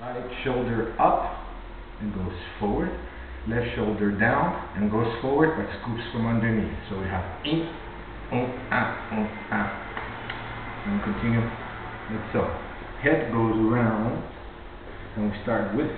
Right shoulder up and goes forward. Left shoulder down and goes forward but scoops from underneath. So we have in, un, ah, un, ah. And continue like so. Head goes around and we start with